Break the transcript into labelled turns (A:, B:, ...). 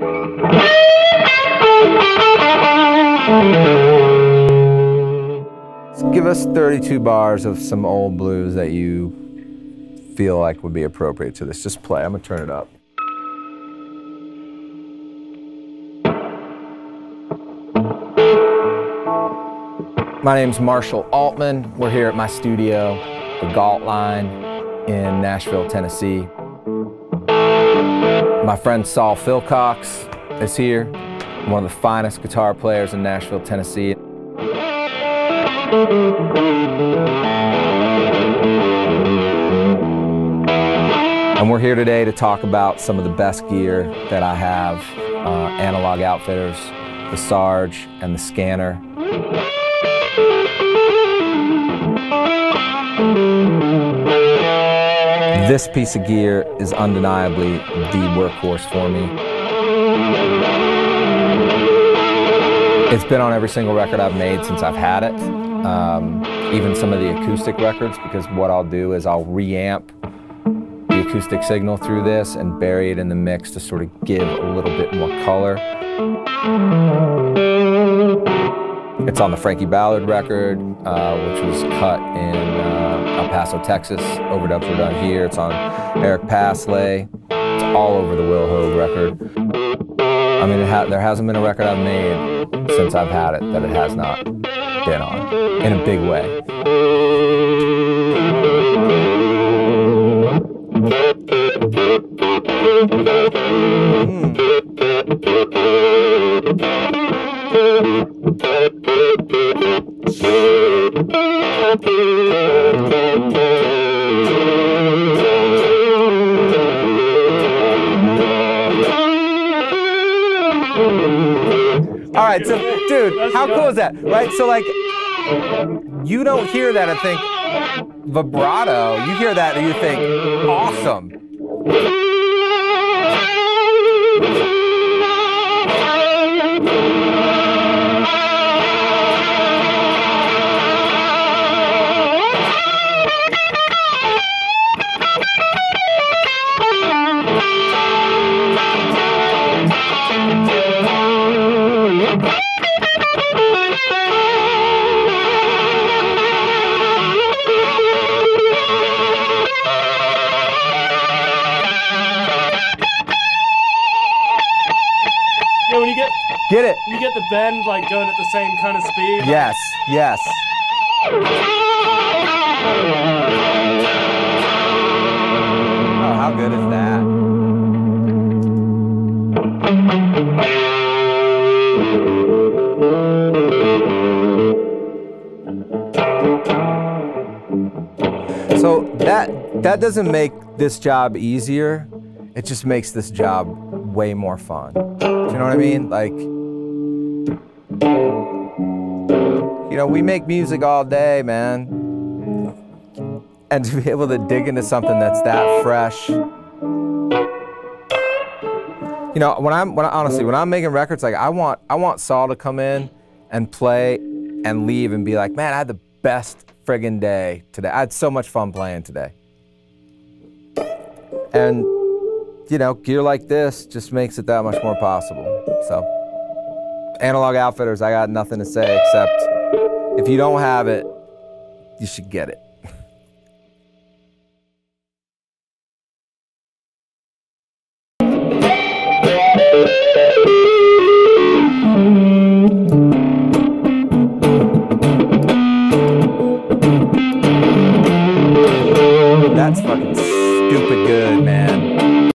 A: Give us 32 bars of some old blues that you feel like would be appropriate to this. Just play. I'm gonna turn it up. My name's Marshall Altman. We're here at my studio, the Galt Line in Nashville, Tennessee. My friend Sol Philcox is here, one of the finest guitar players in Nashville, Tennessee. And we're here today to talk about some of the best gear that I have, uh, Analog Outfitters, the Sarge, and the Scanner. This piece of gear is undeniably the workhorse for me. It's been on every single record I've made since I've had it, um, even some of the acoustic records, because what I'll do is I'll reamp the acoustic signal through this and bury it in the mix to sort of give a little bit more color. It's on the Frankie Ballard record, uh, which was cut in uh, Paso, Texas. Overdubs were done here. It's on Eric Paslay. It's all over the Will Hoge record. I mean, ha there hasn't been a record I've made since I've had it that it has not been on in a big way. All right, so dude, how cool is that? Right? So like you don't hear that and think vibrato. You hear that and you think awesome.
B: You get
A: Get it?
B: you get the bend like going at the same kind of speed.
A: Yes, yes. Oh, how good is that? So that that doesn't make this job easier. It just makes this job way more fun. Do you know what I mean? Like you know, we make music all day, man. And to be able to dig into something that's that fresh. You know, when I'm when I, honestly when I'm making records, like I want I want Sol to come in and play and leave and be like, man, I had the best friggin' day today. I had so much fun playing today. And you know, gear like this just makes it that much more possible. So, Analog Outfitters, I got nothing to say except if you don't have it, you should get it.